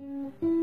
うん。